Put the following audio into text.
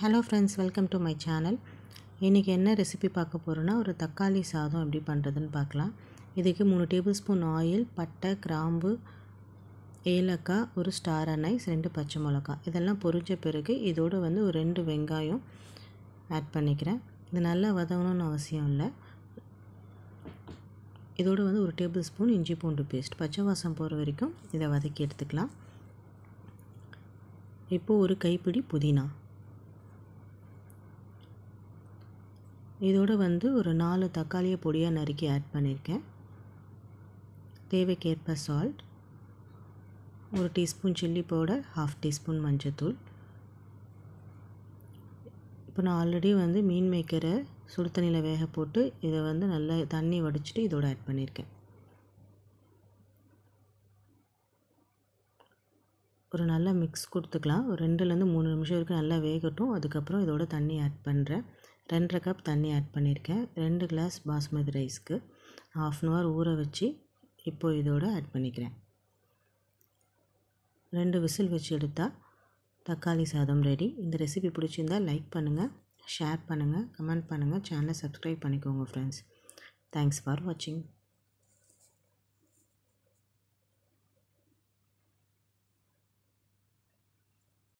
Hello friends welcome to my channel இன்றைக்கி என்ன recipe பார்க்க போகிறோன்னா ஒரு தக்காளி சாதம் எப்படி பண்ணுறதுன்னு பார்க்கலாம். இதுக்கு மூணு டேபிள் ஸ்பூன் ஆயில் பட்டை கிராம்பு ஏலக்காய் ஒரு ஸ்டார் அனைஸ் ரெண்டு பச்சை மிளகா இதெல்லாம் பொரிஞ்ச பிறகு இதோடு வந்து ஒரு ரெண்டு வெங்காயம் ஆட் பண்ணிக்கிறேன். இது நல்லா வதங்கணும்னு அவசியம் இல்லை. இதோடு வந்து ஒரு டேபிள் ஸ்பூன் இஞ்சி பூண்டு பேஸ்ட் பச்சை வாசம் போகிற வரைக்கும் இதை வதக்கி எடுத்துக்கலாம். இப்போது ஒரு கைப்பிடி புதினா. இதோடு வந்து ஒரு நாலு தக்காளியை பொடியாக நறுக்கி ஆட் பண்ணியிருக்கேன் தேவைக்கேற்ப சால்ட் ஒரு teaspoon chilli powder half teaspoon மஞ்சத்தூள். இப்போ நான் ஆல்ரெடி வந்து மீன் மேய்க்கிற சுடு தண்ணியில் வேக போட்டு இதை வந்து நல்லா தண்ணி வடிச்சிட்டு இதோட ஆட் பண்ணியிருக்கேன் ஒரு நல்ல மிக்ஸ் கொடுத்துக்கலாம். ஒரு ரெண்டுலேருந்து மூணு நிமிஷம் வரைக்கும் நல்லா வேகட்டும். அதுக்கப்புறம் இதோட தண்ணி ஆட் பண்ணுறேன் ரெண்டரை கப் தண்ணி ஆட் பண்ணியிருக்கேன். ரெண்டு கிளாஸ் பாஸ்மதி ரைஸ்க்கு ஆஃப் அன் ஹவர் ஊற வச்சு இப்போது இதோட ஆட் பண்ணிக்கிறேன். ரெண்டு விசில் வச்சு எடுத்தால் தக்காளி சாதம் ரெடி இந்த ரெசிபி பிடிச்சிருந்தால் லைக் பண்ணுங்கள் ஷேர் பண்ணுங்கள் கமெண்ட் பண்ணுங்கள் சேனலை சப்ஸ்கிரைப் பண்ணிக்கோங்க ஃப்ரெண்ட்ஸ் தேங்க்ஸ் ஃபார் வாட்சிங்